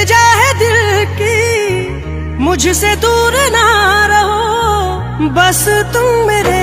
सजा है दिल की मुझसे दूर ना रहो। बस तुम मेरे